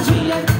Juliet.